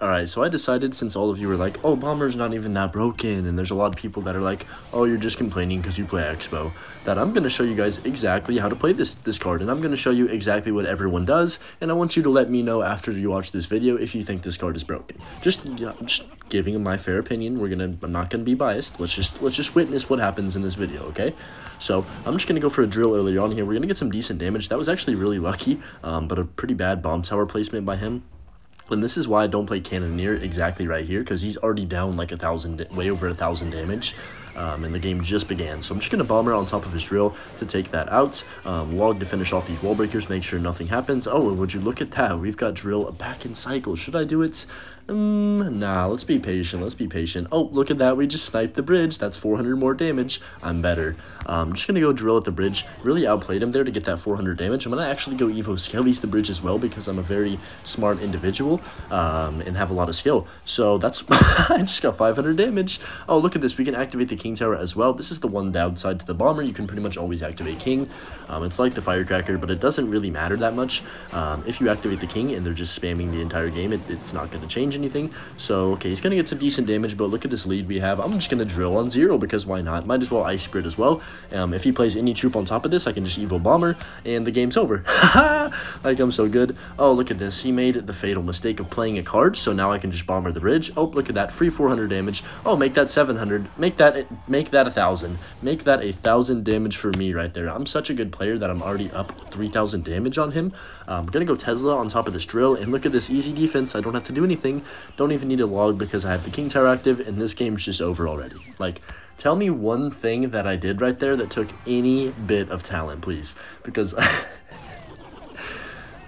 Alright, so I decided since all of you were like, oh, Bomber's not even that broken, and there's a lot of people that are like, oh, you're just complaining because you play X-Bow, that I'm going to show you guys exactly how to play this, this card, and I'm going to show you exactly what everyone does, and I want you to let me know after you watch this video if you think this card is broken. Just, just giving my fair opinion, we're to, I'm not going to be biased, let's just, let's just witness what happens in this video, okay? So, I'm just going to go for a drill earlier on here, we're going to get some decent damage, that was actually really lucky, um, but a pretty bad bomb tower placement by him. And this is why I don't play Cannoneer exactly right here, because he's already down like a thousand, way over a thousand damage. Um, and the game just began. So I'm just going to bomber on top of his drill to take that out. Um, log to finish off these wall breakers, make sure nothing happens. Oh, and would you look at that? We've got drill back in cycle. Should I do it? Um, nah, let's be patient. Let's be patient. Oh, look at that. We just sniped the bridge. That's 400 more damage. I'm better. Um, I'm just going to go drill at the bridge. Really outplayed him there to get that 400 damage. I'm to actually go Evo Skellies the bridge as well because I'm a very smart individual um, and have a lot of skill. So that's... I just got 500 damage. Oh, look at this. We can activate the King Tower as well. This is the one downside to the Bomber. You can pretty much always activate King. Um, it's like the Firecracker, but it doesn't really matter that much. Um, if you activate the King and they're just spamming the entire game, it, it's not going to change anything. So, okay, he's going to get some decent damage, but look at this lead we have. I'm just going to drill on zero because why not? Might as well Ice Spirit as well. Um, if he plays any troop on top of this, I can just Evo Bomber, and the game's over. like, I'm so good. Oh, look at this. He made the fatal mistake of playing a card, so now I can just Bomber the bridge. Oh, look at that. Free 400 damage. Oh, make that 700. Make that make that a 1,000. Make that a 1,000 damage for me right there. I'm such a good player that I'm already up 3,000 damage on him. Um, I'm going to go Tesla on top of this drill, and look at this easy defense. I don't have to do anything. Don't even need a log because I have the King Tower active, and this game's just over already. Like, tell me one thing that I did right there that took any bit of talent, please. Because...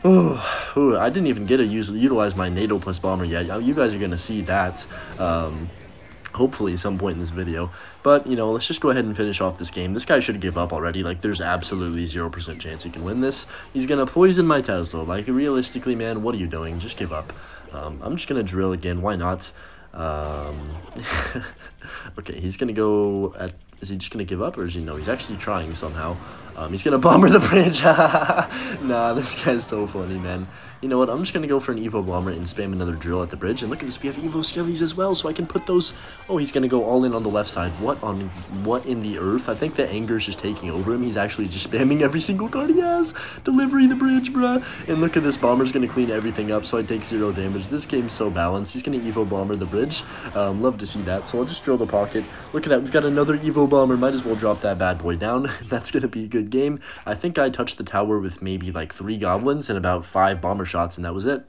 oh, I didn't even get to use utilize my Nado plus bomber yet. You guys are going to see that. Um, hopefully some point in this video. But, you know, let's just go ahead and finish off this game. This guy should give up already. Like, there's absolutely 0% chance he can win this. He's going to poison my Tesla. Like, realistically, man, what are you doing? Just give up. Um, I'm just going to drill again. Why not? Um, okay, he's going to go at... Is he just going to give up, or is he... No, he's actually trying somehow. Um, he's going to bomber the bridge. nah, this guy's so funny, man. You know what? I'm just going to go for an Evo Bomber and spam another drill at the bridge. And look at this. We have Evo Skellies as well, so I can put those... Oh, he's going to go all in on the left side. What on... What in the earth? I think the anger is just taking over him. He's actually just spamming every single card he has. Delivery the bridge, bruh. And look at this. Bomber's going to clean everything up, so I take zero damage. This game's so balanced. He's going to Evo Bomber the bridge. Um, love to see that. So I'll just drill the pocket. Look at that. We've got another Evo Bomber. Might as well drop that bad boy down. That's going to be a good game. I think I touched the tower with maybe like three goblins and about five bomber shots, and that was it.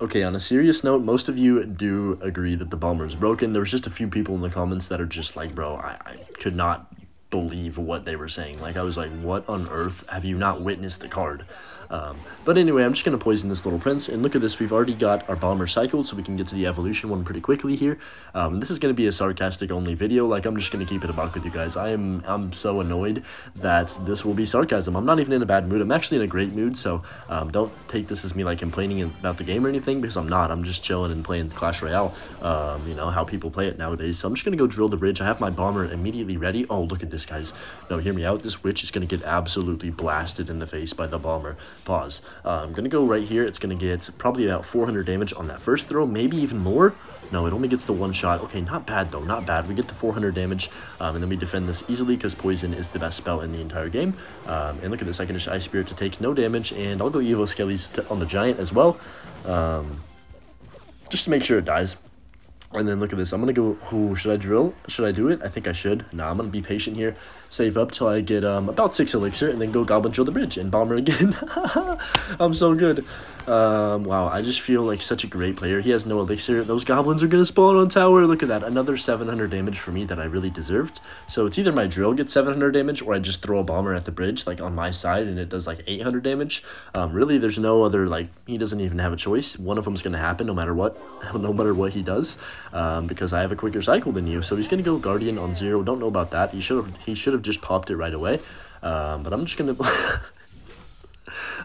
Okay, on a serious note, most of you do agree that the bomber is broken. There was just a few people in the comments that are just like, bro, I, I could not believe what they were saying. Like, I was like, what on earth? Have you not witnessed the card? Um, but anyway, I'm just going to poison this little prince. And look at this. We've already got our bomber cycled, so we can get to the evolution one pretty quickly here. Um, this is going to be a sarcastic only video. Like, I'm just going to keep it a buck with you guys. I am I'm so annoyed that this will be sarcasm. I'm not even in a bad mood. I'm actually in a great mood, so um, don't take this as me, like, complaining about the game or anything, because I'm not. I'm just chilling and playing Clash Royale, um, you know, how people play it nowadays. So I'm just going to go drill the bridge. I have my bomber immediately ready. Oh, look at this, guys. No, hear me out. This witch is going to get absolutely blasted in the face by the bomber. Pause. Uh, I'm going to go right here. It's going to get probably about 400 damage on that first throw, maybe even more. No, it only gets the one shot. Okay, not bad, though. Not bad. We get the 400 damage, um, and then we defend this easily because Poison is the best spell in the entire game. Um, and look at this. I can just Ice Spirit to take no damage, and I'll go Evo Skellies on the Giant as well. Um, just to make sure it dies. And then look at this. I'm going to go, oh, should I drill? Should I do it? I think I should. Nah, I'm going to be patient here. Save up till I get um, about 6 elixir and then go Goblin Drill the Bridge and Bomber again. I'm so good. Um, wow, I just feel like such a great player. He has no elixir. Those goblins are going to spawn on tower. Look at that. Another 700 damage for me that I really deserved. So it's either my drill gets 700 damage or I just throw a bomber at the bridge, like on my side, and it does like 800 damage. Um, really, there's no other, like, he doesn't even have a choice. One of them's going to happen no matter what, no matter what he does, um, because I have a quicker cycle than you. So he's going to go Guardian on zero. Don't know about that. He should have, he should have just popped it right away. Um, but I'm just going to...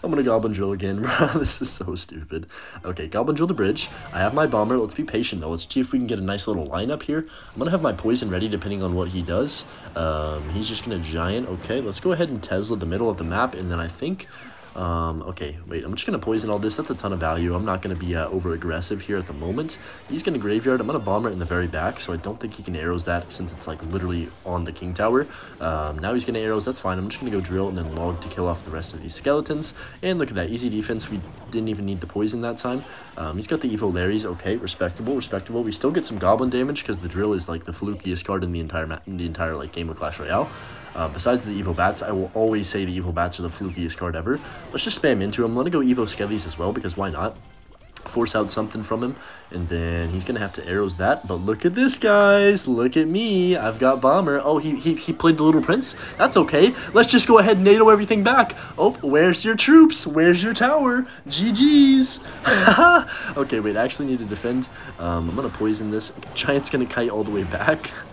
I'm gonna Goblin Drill again, this is so stupid. Okay, Goblin Drill the bridge. I have my Bomber. Let's be patient, though. Let's see if we can get a nice little lineup here. I'm gonna have my Poison ready, depending on what he does. Um, he's just gonna Giant. Okay, let's go ahead and Tesla the middle of the map, and then I think... Um, okay, wait, I'm just going to poison all this. That's a ton of value. I'm not going to be uh, over-aggressive here at the moment. He's going to Graveyard. I'm going to Bomber in the very back, so I don't think he can arrows that since it's, like, literally on the King Tower. Um, now he's going to arrows. That's fine. I'm just going to go Drill and then Log to kill off the rest of these skeletons. And look at that. Easy defense. We didn't even need the poison that time. Um, he's got the Evo Larrys. Okay, respectable, respectable. We still get some Goblin damage because the Drill is, like, the flukiest card in the entire, in the entire like, game of Clash Royale. Uh, besides the Evo Bats, I will always say the Evo Bats are the flukiest card ever. Let's just spam into him. Let me go Evo Skellies as well, because why not? Force out something from him, and then he's going to have to arrows that. But look at this, guys. Look at me. I've got Bomber. Oh, he, he, he played the Little Prince. That's okay. Let's just go ahead and Nado everything back. Oh, where's your troops? Where's your tower? GG's. okay, wait. I actually need to defend. Um, I'm going to poison this. Giant's going to kite all the way back.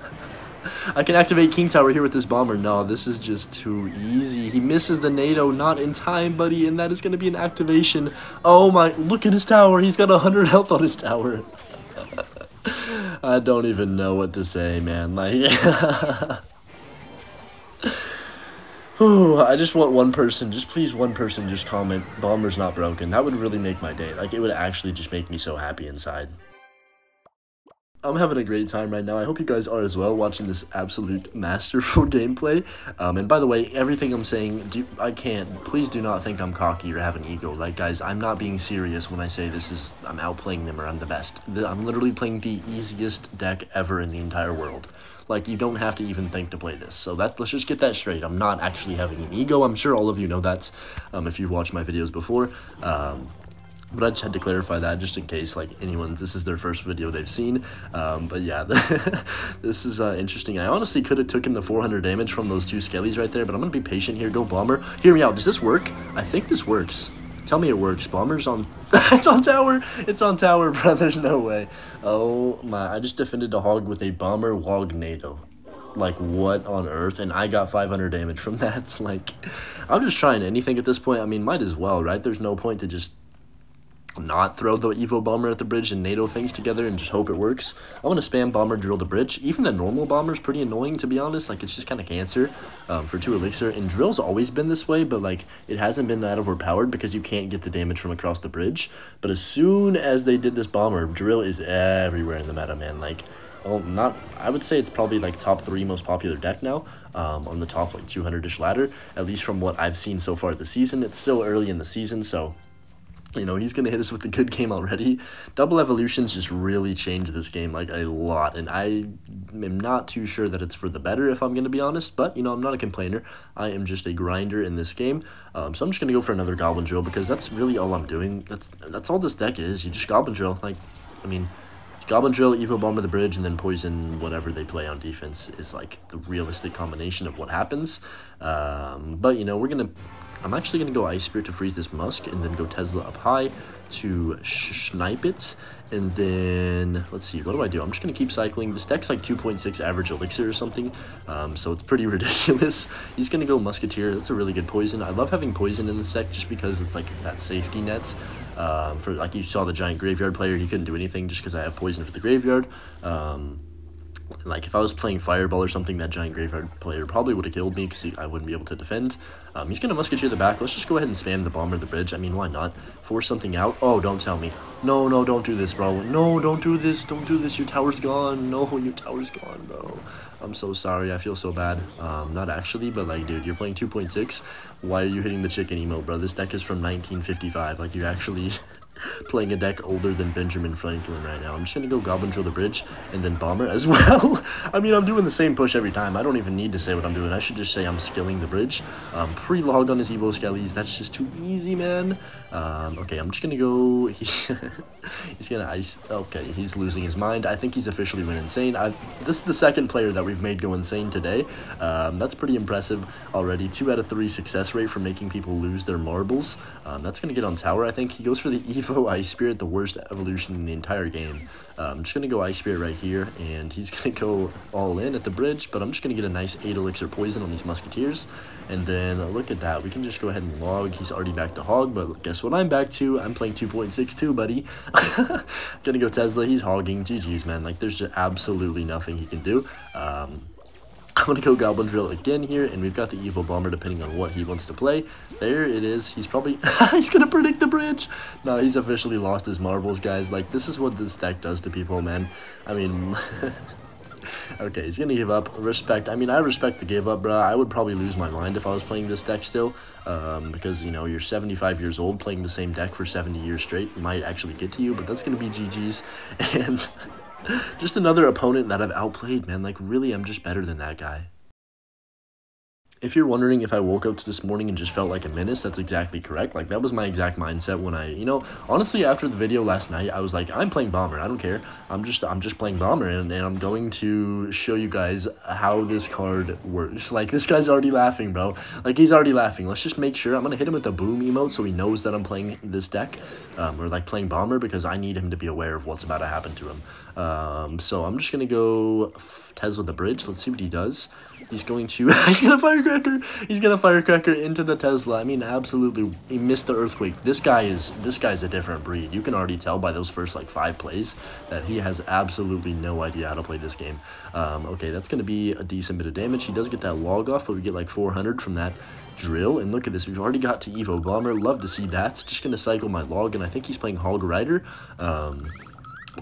I can activate King Tower here with this bomber. No, this is just too easy. He misses the Nado, not in time, buddy, and that is going to be an activation. Oh my, look at his tower. He's got 100 health on his tower. I don't even know what to say, man. Like, Oh, I just want one person, just please one person just comment, Bomber's not broken. That would really make my day. Like, it would actually just make me so happy inside. I'm having a great time right now. I hope you guys are as well watching this absolute masterful gameplay. Um, and by the way, everything I'm saying, do, I can't, please do not think I'm cocky or have an ego. Like, guys, I'm not being serious when I say this is, I'm outplaying them or I'm the best. I'm literally playing the easiest deck ever in the entire world. Like, you don't have to even think to play this. So that let's just get that straight. I'm not actually having an ego. I'm sure all of you know that um, if you've watched my videos before. Um, but I just had to clarify that just in case like anyone this is their first video they've seen. Um, but yeah this is uh, interesting. I honestly could have taken the 400 damage from those two skellies right there but I'm gonna be patient here. Go bomber. Hear me out. Does this work? I think this works. Tell me it works. Bomber's on it's on tower. It's on tower bro there's no way. Oh my. I just defended a hog with a bomber log Nado. Like what on earth? And i got 500 damage from that. Like i'm just trying anything at this point. I mean might as well right? There's no point to just not throw the Evo Bomber at the bridge and Nado things together and just hope it works. I want to spam Bomber drill the bridge. Even the normal Bomber is pretty annoying, to be honest. Like, it's just kind of cancer um, for 2 Elixir. And Drill's always been this way, but, like, it hasn't been that overpowered because you can't get the damage from across the bridge. But as soon as they did this Bomber, Drill is everywhere in the meta, man. Like, well, not, I would say it's probably, like, top 3 most popular deck now. Um, on the top, like, 200-ish ladder, at least from what I've seen so far this season. It's still early in the season, so you know, he's going to hit us with a good game already. Double Evolutions just really changed this game, like, a lot. And I am not too sure that it's for the better, if I'm going to be honest. But, you know, I'm not a complainer. I am just a grinder in this game. Um, so I'm just going to go for another Goblin Drill, because that's really all I'm doing. That's, that's all this deck is. You just Goblin Drill. Like, I mean... Goblin Drill, Evo Bomber the Bridge, and then Poison whatever they play on defense is like the realistic combination of what happens. Um, but, you know, we're going to I'm actually going to go Ice Spirit to freeze this Musk and then go Tesla up high to snipe it. And then, let's see, what do I do? I'm just going to keep cycling. This deck's like 2.6 average elixir or something, um, so it's pretty ridiculous. He's going to go Musketeer. That's a really good poison. I love having poison in this deck just because it's like that safety net. Um, for Like you saw the Giant Graveyard player, he couldn't do anything just because I have poison for the Graveyard. Um, like if I was playing Fireball or something, that Giant Graveyard player probably would have killed me because I wouldn't be able to defend. Um, he's going to Musketeer the back. Let's just go ahead and spam the Bomber the bridge. I mean, why not? Force something out. Oh, don't tell me. No, no, don't do this, bro. No, don't do this. Don't do this. Your tower's gone. No, your tower's gone, bro. I'm so sorry. I feel so bad. Um, not actually, but like, dude, you're playing 2.6. Why are you hitting the chicken emote, bro? This deck is from 1955. Like, you actually playing a deck older than Benjamin Franklin right now. I'm just going to go Goblin Drill the Bridge and then Bomber as well. I mean, I'm doing the same push every time. I don't even need to say what I'm doing. I should just say I'm skilling the bridge. Um, Pre-log on his Evo Skellies. That's just too easy, man. Um, okay, I'm just going to go... he's to ice... Okay, he's losing his mind. I think he's officially went insane. I've, this is the second player that we've made go insane today. Um, that's pretty impressive already. Two out of three success rate for making people lose their marbles. Um, that's going to get on tower, I think. He goes for the Evo Ice Spirit, the worst evolution in the entire game. Uh, I'm just going to go Ice Spirit right here, and he's going to go all in at the bridge, but I'm just going to get a nice 8 Elixir Poison on these Musketeers. And then, uh, look at that, we can just go ahead and log. He's already back to Hog, but guess what I'm back to? I'm playing 2.62, buddy. gonna go Tesla, he's hogging. GG's, man. Like, there's just absolutely nothing he can do. Um, I'm going to go Goblin Drill again here, and we've got the Evo Bomber depending on what he wants to play. There it is. He's probably... he's going to predict the bridge! No, he's officially lost his marbles, guys. Like, this is what this deck does to people, man. I mean... okay, he's gonna give up. Respect. I mean, I respect the give up, bro. I would probably lose my mind if I was playing this deck still. Um, because, you know, you're 75 years old, playing the same deck for 70 years straight might actually get to you, but that's gonna be GG's. And just another opponent that I've outplayed, man. Like, really, I'm just better than that guy. If you're wondering if I woke up to this morning and just felt like a menace, that's exactly correct. Like, that was my exact mindset when I, you know, honestly, after the video last night, I was like, I'm playing Bomber. I don't care. I'm just, I'm just playing Bomber, and, and I'm going to show you guys how this card works. Like, this guy's already laughing, bro. Like, he's already laughing. Let's just make sure. I'm going to hit him with the boom emote so he knows that I'm playing this deck, um, or, like, playing Bomber, because I need him to be aware of what's about to happen to him. Um, so I'm just going to go Tesla the bridge. Let's see what he does. He's going to, he's to firecracker. He's to firecracker into the Tesla. I mean, absolutely, he missed the earthquake. This guy is, this guy's a different breed. You can already tell by those first, like, five plays that he has absolutely no idea how to play this game. Um, okay, that's going to be a decent bit of damage. He does get that log off, but we get, like, 400 from that drill. And look at this, we've already got to Evo Bomber. Love to see that. Just going to cycle my log, and I think he's playing Hog Rider. Um,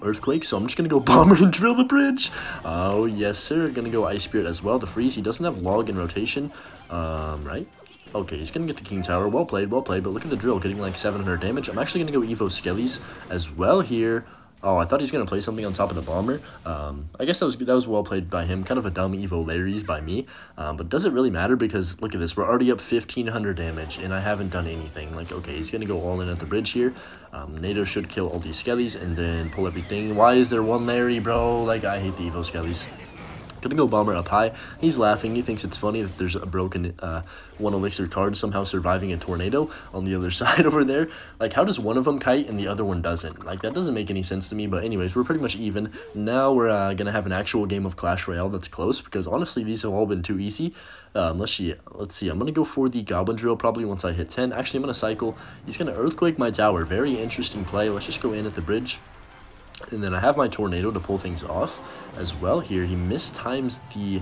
Earthquake, so I'm just going to go Bomber and drill the bridge. Oh, yes, sir. Going to go Ice Spirit as well to freeze. He doesn't have Log in rotation, um, right? Okay, he's going to get the King Tower. Well played, well played, but look at the drill, getting like 700 damage. I'm actually going to go Evo Skellies as well here. Oh, I thought he was going to play something on top of the bomber. Um, I guess that was that was well played by him. Kind of a dumb Evo Larry's by me. Um, but does it really matter? Because look at this. We're already up 1,500 damage, and I haven't done anything. Like, okay, he's going to go all in at the bridge here. Um, Nado should kill all these skellies and then pull everything. Why is there one Larry, bro? Like, I hate the Evo skellies. Gonna go Bomber up high. He's laughing. He thinks it's funny that there's a broken uh, one elixir card somehow surviving a tornado on the other side over there. Like, how does one of them kite and the other one doesn't? Like, that doesn't make any sense to me. But anyways, we're pretty much even. Now we're uh, gonna have an actual game of Clash Royale that's close because honestly, these have all been too easy. Um, let's see. Let's see. I'm gonna go for the Goblin Drill probably once I hit 10. Actually, I'm gonna cycle. He's gonna Earthquake my tower. Very interesting play. Let's just go in at the bridge. And then I have my Tornado to pull things off as well here. He mistimes the...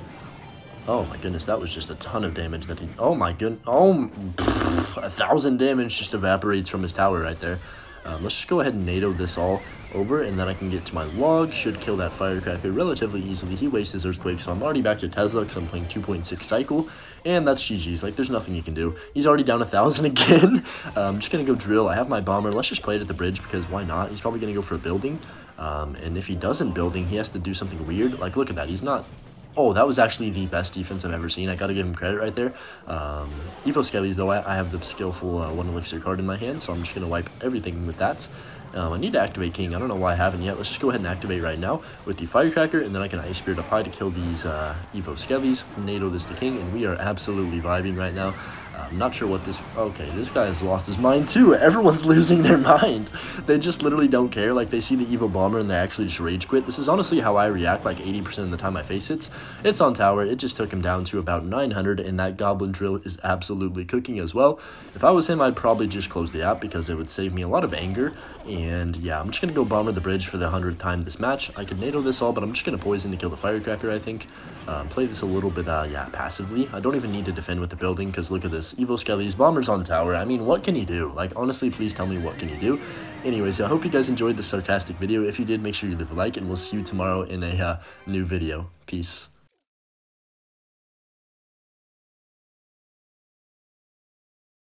Oh my goodness, that was just a ton of damage that he... Oh my goodness. Oh, pff, a thousand damage just evaporates from his tower right there. Um, let's just go ahead and Nado this all over, and then I can get to my log. Should kill that firecracker relatively easily. He wastes his earthquake, so I'm already back to Tesla because I'm playing 2.6 cycle, and that's GG's. Like, there's nothing you can do. He's already down a thousand again. I'm just gonna go drill. I have my bomber. Let's just play it at the bridge because why not? He's probably gonna go for a building. Um, and if he doesn't building, he has to do something weird. Like, look at that. He's not... Oh, that was actually the best defense I've ever seen. I gotta give him credit right there. Um, Evo Skellies, though, I, I, have the skillful uh, one elixir card in my hand, so I'm just gonna wipe everything with that. Um, I need to activate King. I don't know why I haven't yet. Let's just go ahead and activate right now with the Firecracker, and then I can Ice Spirit up high to kill these uh, Evo Skellies, Nado this to King, and we are absolutely vibing right now. I'm not sure what this... Okay, this guy has lost his mind too. Everyone's losing their mind. They just literally don't care. Like, they see the Evo Bomber and they actually just rage quit. This is honestly how I react like 80% of the time I face it. It's on tower. It just took him down to about 900 and that Goblin Drill is absolutely cooking as well. If I was him, I'd probably just close the app because it would save me a lot of anger. And yeah, I'm just to go Bomber the Bridge for the 100th time this match. I could Nado this all, but I'm just to Poison to kill the Firecracker, I think. Um, play this a little bit, uh, yeah, passively. I don't even need to defend with the building because look at this. Evo Skelly's Bombers on tower. I mean, what can he do? Like, honestly, please tell me what can he do. Anyways, I hope you guys enjoyed this sarcastic video. If you did, make sure you leave a like, and we'll see you tomorrow in a uh, new video. Peace.